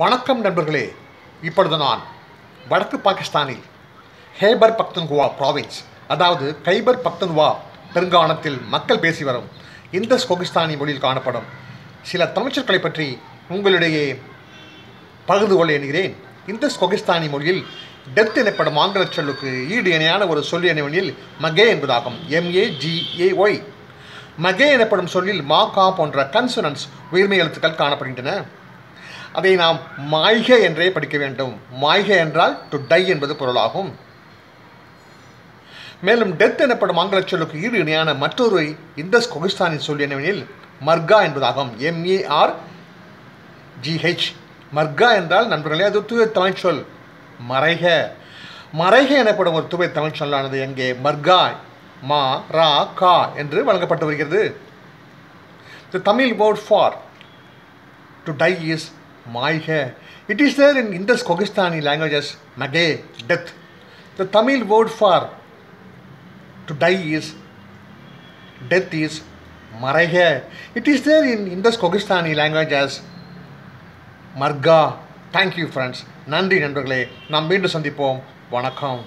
வணக்கம் நண்பர்களே. இப்பொழுது நான் வடக்கு பாகிஸ்தானில் ஹேபர் பக்தன்குவா ப்ராவின்ஸ் அதாவது கைபர் பக்தன்குவா பெருங்கானத்தில் மக்கள் பேசி வரும் இந்த கொகிஸ்தானி மொழியில் காணப்படும் சில தமிழ்ச்சொற்களை பற்றி உங்களிடையே பகிர்ந்து கொள்ள எண்கிறேன் இந்த கொகிஸ்தானி மொழியில் டெத் எனப்படும் ஆங்கில சொல்லுக்கு ஈடு இணையான ஒரு சொல் எனவெனில் மகே என்பதாகும். எம்ஏஜிஏஒய் மகே எனப்படும் சொல்லில் மா கா போன்ற கன்சனன்ஸ் உயிர்மை எழுத்துக்கள் காணப்படுகின்றன. அதை நாம் மாய்க என்றே படிக்க வேண்டும். மாய்க என்றால் டு டை என்பது பொருளாகும். மேலும் டெத் எனப்படும் ஆங்கில சொல்லுக்கு ஈடு இணையான மற்றொரு இந்த கொகிஸ்தானின் சொல் என்னவெனில் மர்கா என்பதாகும். எம்ஏஆர் ஜிஹெச் மர்கா என்றால் நண்பர்களே அது தூய தமிழ் சொல். மறைக. மறைக எனப்படும் ஒரு தூய தமிழ் சொல்லானது எங்கே? மர்கா மா ரா கா என்று வழங்கப்பட்டு வருகிறது. The Tamil word for to die is மாய்க. It is there in Indus Kohistani languages மகே death the Tamil word for to die is death is மறைக it is there in Indus Kohistani languages மர்கா thank you friends நன்றி நண்பர்களே. நாம் மீண்டும் சந்திப்போம். வணக்கம்.